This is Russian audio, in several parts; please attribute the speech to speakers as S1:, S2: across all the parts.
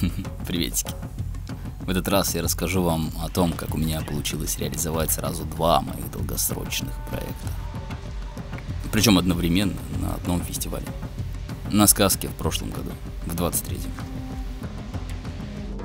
S1: Приветики. В этот раз я расскажу вам о том, как у меня получилось реализовать сразу два моих долгосрочных проекта. Причем одновременно на одном фестивале. На сказке в прошлом году, в 23-м.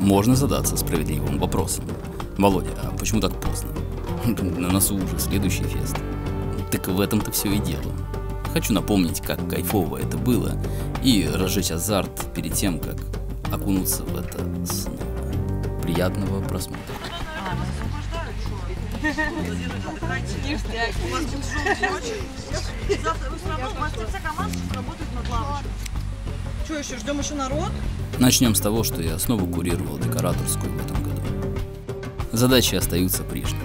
S1: Можно задаться справедливым вопросом. Володя, а почему так поздно? На носу уже следующий фест. Так в этом-то все и дело. Хочу напомнить, как кайфово это было, и разжечь азарт перед тем, как окунуться в это снова. Приятного просмотра.
S2: Что еще, ждем еще народ?
S1: Начнем с того, что я снова курировал декораторскую в этом году. Задачи остаются прежними.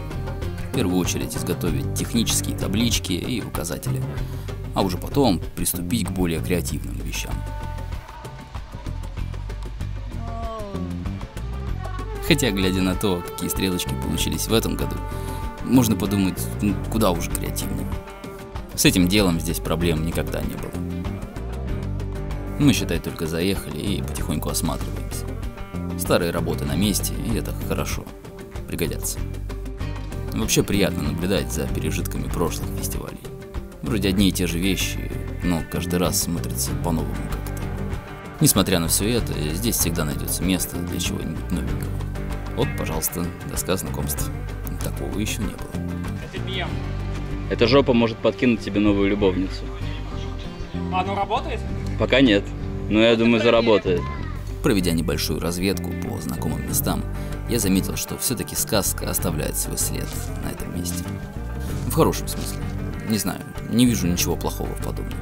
S1: В первую очередь изготовить технические таблички и указатели, а уже потом приступить к более креативным вещам. Хотя, глядя на то, какие стрелочки получились в этом году, можно подумать, ну, куда уже креативнее. С этим делом здесь проблем никогда не было. Мы, считай, только заехали и потихоньку осматриваемся. Старые работы на месте, и это хорошо. Пригодятся. Вообще приятно наблюдать за пережитками прошлых фестивалей. Вроде одни и те же вещи, но каждый раз смотрятся по-новому как-то. Несмотря на все это, здесь всегда найдется место для чего-нибудь новенького. Вот, пожалуйста, доска знакомств. Такого еще не было.
S3: Это мем.
S4: Эта жопа может подкинуть тебе новую любовницу.
S3: А оно работает?
S4: Пока нет, но я думаю, заработает.
S1: Проведя небольшую разведку по знакомым местам, я заметил, что все-таки сказка оставляет свой след на этом месте. В хорошем смысле. Не знаю, не вижу ничего плохого в подобном.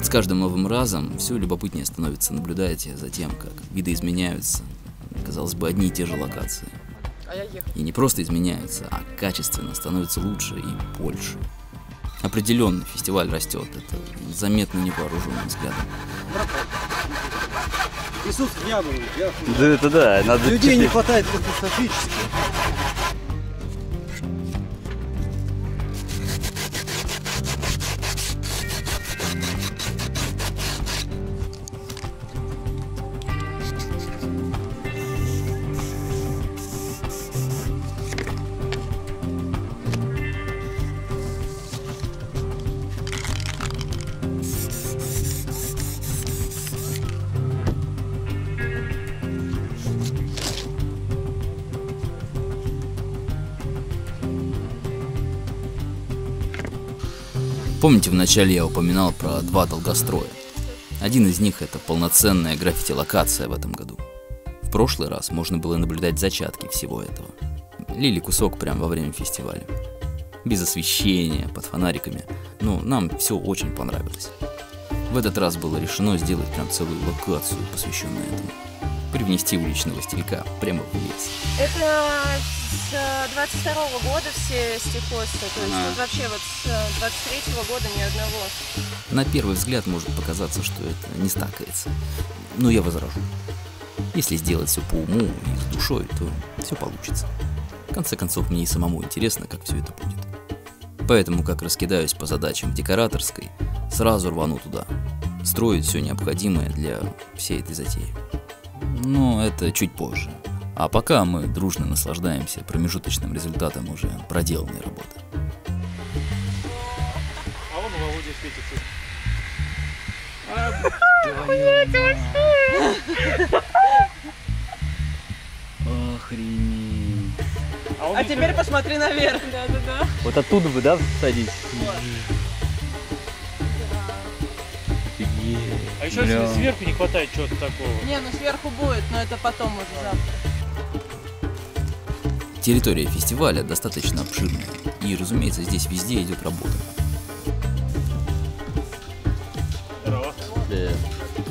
S1: С каждым новым разом все любопытнее становится наблюдать за тем, как виды изменяются. Казалось бы, одни и те же локации. И не просто изменяются, а качественно становятся лучше и больше. Определенно фестиваль растет, это заметно невооруженным взглядом.
S5: Иисус в яму, я
S4: Да это да, надо...
S5: Людей не хватает катастрофически.
S1: Помните, вначале я упоминал про два долгостроя? Один из них это полноценная граффити-локация в этом году. В прошлый раз можно было наблюдать зачатки всего этого. Лили кусок прямо во время фестиваля. Без освещения, под фонариками. Но нам все очень понравилось. В этот раз было решено сделать прям целую локацию, посвященную этому. Привнести уличного стилька прямо в лес.
S2: Это с 22 года все стихосты, то есть
S1: А.
S2: вот вообще вот с 23 года ни одного.
S1: На первый взгляд может показаться, что это не стакается. Но я возражу. Если сделать все по уму и с душой, то все получится. В конце концов, мне и самому интересно, как все это будет. Поэтому, как раскидаюсь по задачам в декораторской, сразу рвану туда. Строить все необходимое для всей этой затеи. Но это чуть позже. А пока мы дружно наслаждаемся промежуточным результатом уже проделанной работы.
S3: А.
S4: Охренеть.
S3: А, он
S2: А теперь посмотри наверх. Да-да-да.
S4: Вот оттуда бы, да, садить? Офигеть.
S3: А еще
S4: Бля.
S3: если сверху не хватает чего-то такого.
S2: Не, ну сверху будет, но это потом уже завтра.
S1: Территория фестиваля достаточно обширная, и, разумеется, здесь везде идет работа.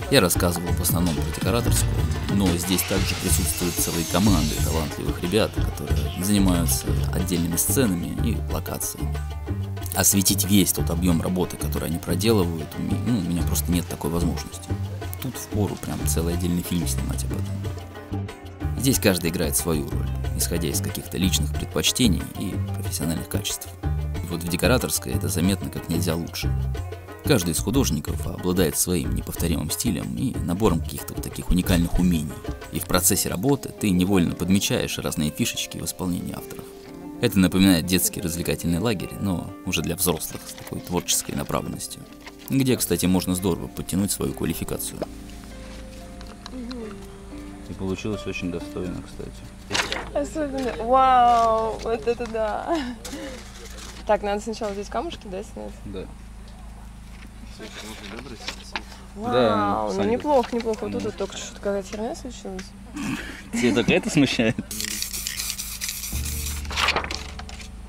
S1: Я рассказывал в основном про декораторскую, но здесь также присутствуют целые команды талантливых ребят, которые занимаются отдельными сценами и локациями. Осветить весь тот объем работы, который они проделывают, ну, у меня просто нет такой возможности. Тут впору прям целый отдельный фильм снимать об этом. Здесь каждый играет свою роль, исходя из каких-то личных предпочтений и профессиональных качеств. Вот в декораторской это заметно как нельзя лучше. Каждый из художников обладает своим неповторимым стилем и набором каких-то вот таких уникальных умений. И в процессе работы ты невольно подмечаешь разные фишечки в исполнении авторов. Это напоминает детский развлекательный лагерь, но уже для взрослых с такой творческой направленностью. Где, кстати, можно здорово подтянуть свою квалификацию.
S4: И получилось очень достойно, кстати.
S2: Особенно. Вау, вот это да. Так, надо сначала здесь камушки, да, снять?
S4: Да.
S2: Вау,
S4: Да,
S2: ну неплохо, неплохо. Вот тут вот только что какая-то херня случилась.
S4: Тебя только это смущает?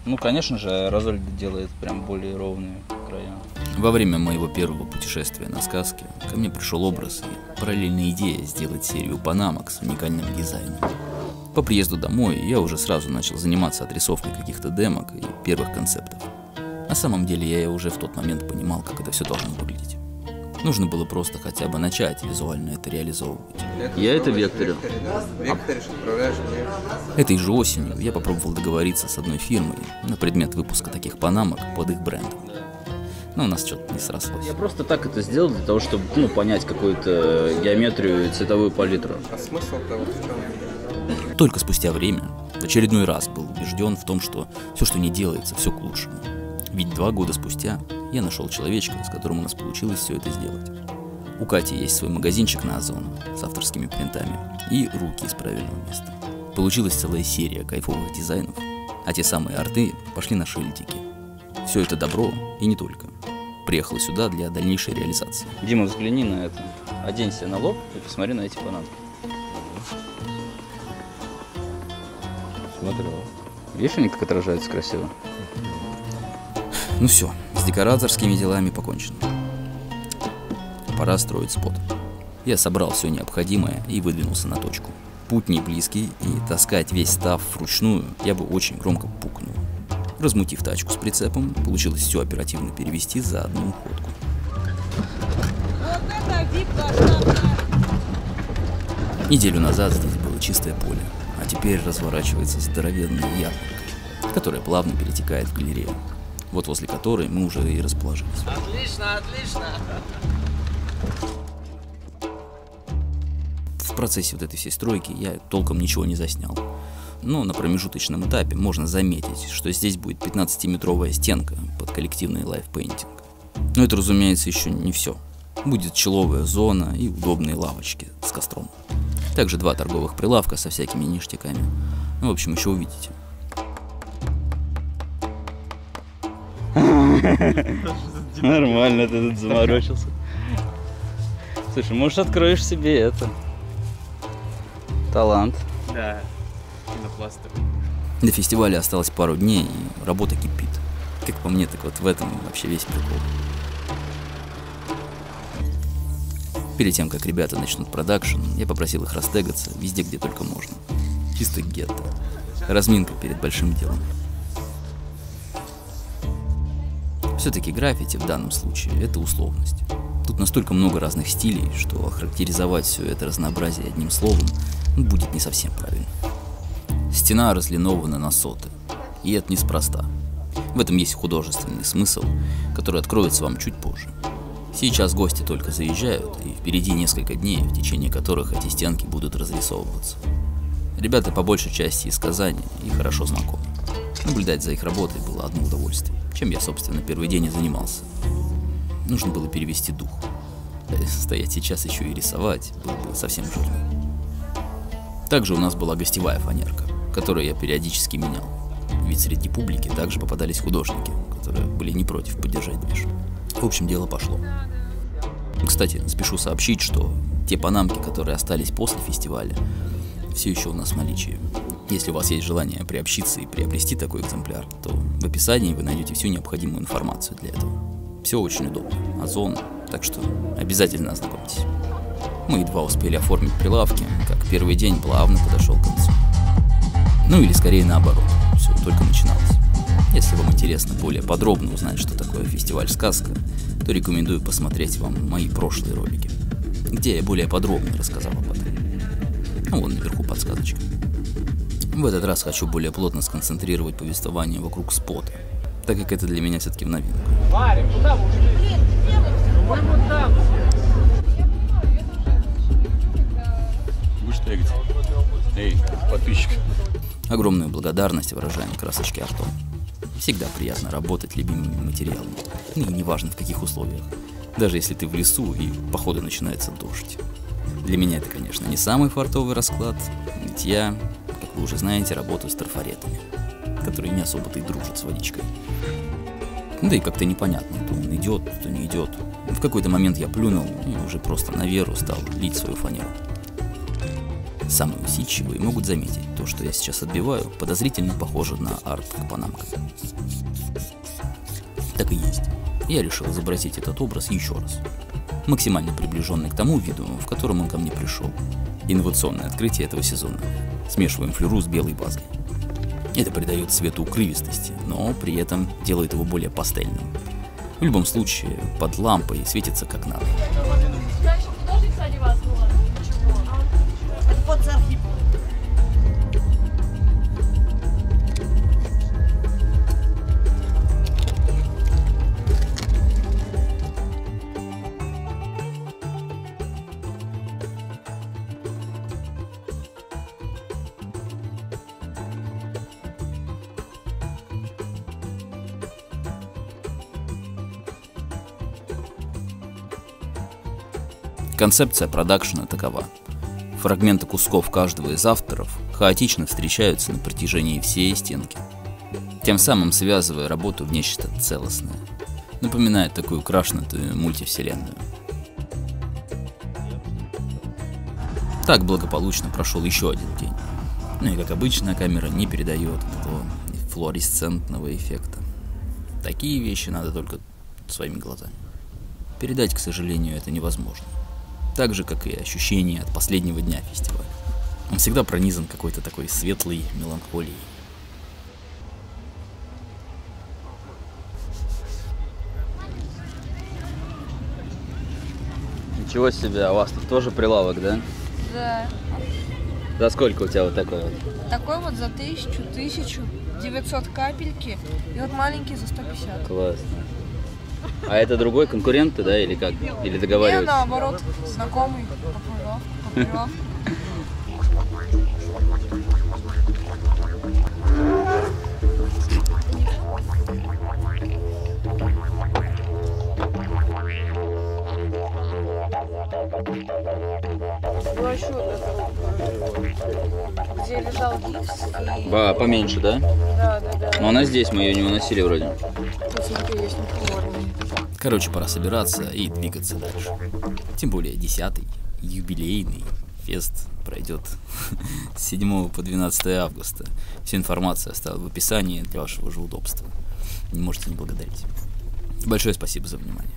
S4: Ну, конечно же, аэрозоль делает прям более ровные края.
S1: Во время моего первого путешествия на сказке ко мне пришел образ и параллельная идея сделать серию панамок с уникальным дизайном. По приезду домой я уже сразу начал заниматься отрисовкой каких-то демок и первых концептов. На самом деле я уже в тот момент понимал, как это все должно выглядеть. Нужно было просто хотя бы начать визуально это реализовывать.
S4: Я это векторю.
S6: Мне.
S1: Этой же осенью я попробовал договориться с одной фирмой на предмет выпуска таких панамок под их брендом. Но у нас что-то не срослось.
S4: Я просто так это сделал для того, чтобы ну, понять какую-то геометрию и цветовую палитру.
S6: А смысл-то вот в чем?
S1: Только спустя время в очередной раз был убежден в том, что все, что не делается, все к лучшему. Ведь два года спустя я нашел человечка, с которым у нас получилось все это сделать. У Кати есть свой магазинчик на Озон с авторскими принтами и руки из правильного места. Получилась целая серия кайфовых дизайнов, а те самые арты пошли на шильдики. Все это добро и не только. Приехал сюда для дальнейшей реализации.
S4: Дима, взгляни на это. Оденься на лоб и посмотри на эти панамки. Смотрю. Видишь, они как отражаются красиво?
S1: Ну все, с декораторскими делами покончено. Пора строить спот. Я собрал все необходимое и выдвинулся на точку. Путь не близкий, и таскать весь став вручную я бы очень громко пукнул. Размутив тачку с прицепом, получилось все оперативно перевести за одну ходку. Неделю назад здесь было чистое поле, а теперь разворачивается здоровенная ярмарка, которая плавно перетекает в галерею, вот возле которой мы уже и расположились. В процессе вот этой всей стройки я толком ничего не заснял. Но на промежуточном этапе можно заметить, что здесь будет 15-метровая стенка под коллективный live painting. Но это, разумеется, еще не все. Будет человая зона и удобные лавочки с костром. Также два торговых прилавка со всякими ништяками. Ну, в общем, еще увидите.
S4: Нормально ты тут заморочился. Слушай, может откроешь себе это? Талант.
S3: Да, пенопластовый.
S1: До фестиваля осталось пару дней, и работа кипит. Как по мне, так вот в этом вообще весь прикол. Перед тем, как ребята начнут продакшн, я попросил их растегаться везде, где только можно. Чисто гетто. Разминка перед большим делом. Все-таки граффити в данном случае – это условность. Тут настолько много разных стилей, что охарактеризовать все это разнообразие одним словом ну, будет не совсем правильно. Стена разлинована на соты. И это неспроста. В этом есть художественный смысл, который откроется вам чуть позже. Сейчас гости только заезжают, и впереди несколько дней, в течение которых эти стенки будут разрисовываться. Ребята по большей части из Казани и хорошо знакомы. Наблюдать за их работой было одно удовольствие, чем я, собственно, первый день и занимался. Нужно было перевести дух. Стоять сейчас еще и рисовать было бы совсем жирно. Также у нас была гостевая фанерка, которую я периодически менял. Ведь среди публики также попадались художники, которые были не против поддержать движ. В общем, дело пошло. Кстати, спешу сообщить, что те панамки, которые остались после фестиваля, все еще у нас в наличии. Если у вас есть желание приобщиться и приобрести такой экземпляр, то в описании вы найдете всю необходимую информацию для этого. Все очень удобно. Озон, так что обязательно ознакомьтесь. Мы едва успели оформить прилавки, как первый день плавно подошел к концу. Ну или скорее наоборот, все только начиналось. Если вам интересно более подробно узнать, что такое фестиваль «Сказка», то рекомендую посмотреть вам мои прошлые ролики, где я более подробно рассказал об этом. Ну, вон наверху подсказочка. В этот раз хочу более плотно сконцентрировать повествование вокруг спота, так как это для меня все-таки в новинку.
S2: Блин, вы?
S4: Будешь тегать? Эй, подписчик.
S1: Огромную благодарность выражаем красочке Артом. Всегда приятно работать любимыми материалами. Ну и неважно в каких условиях. Даже если ты в лесу и походу начинается дождь. Для меня это, конечно, не самый фартовый расклад, ведь я, вы уже знаете, работаю с трафаретами, которые не особо-то и дружат с водичкой. Да и как-то непонятно, то он идет, то не идет. В какой-то момент я плюнул и уже просто на веру стал лить свою фанеру. Самые усидчивые могут заметить, то, что я сейчас отбиваю, подозрительно похоже на арт к панамкам. Так и есть. Я решил изобразить этот образ еще раз. Максимально приближенный к тому виду, в котором он ко мне пришел. Инновационное открытие этого сезона. Смешиваем флюру с белой базой. Это придает цвету укрывистости, но при этом делает его более пастельным. В любом случае, под лампой светится как надо. Концепция продакшена такова. Фрагменты кусков каждого из авторов хаотично встречаются на протяжении всей стенки, тем самым связывая работу в нечто целостное. Напоминает такую крашнутую мультивселенную. Так благополучно прошел еще один день. Ну и как обычно, камера не передает этого флуоресцентного эффекта. Такие вещи надо только своими глазами. Передать, к сожалению, это невозможно. Так же, как и ощущение от последнего дня фестиваля. Он всегда пронизан какой-то такой светлой меланхолией.
S4: Ничего себе, а у вас тут тоже прилавок, да?
S7: Да.
S4: За сколько у тебя вот такой вот?
S7: Такой вот за тысячу, тысячу, 900 капельки. И вот маленький за 150.
S4: Классно. А это другой конкурент, да, или как? Или
S7: Не,
S4: договариваетесь?
S7: наоборот, знакомый по прилавку.
S2: Где лежал гипс и...
S4: Ба, поменьше, да?
S2: Да, да, да.
S4: Но она здесь, мы ее не выносили вроде.
S2: Вот смотри, есть неприборный.
S1: Короче, пора собираться и двигаться дальше. Тем более, десятый, юбилейный фест пройдет с 7 по 12 августа. Всю информацию оставил в описании для вашего же удобства. Не можете не благодарить. Большое спасибо за внимание.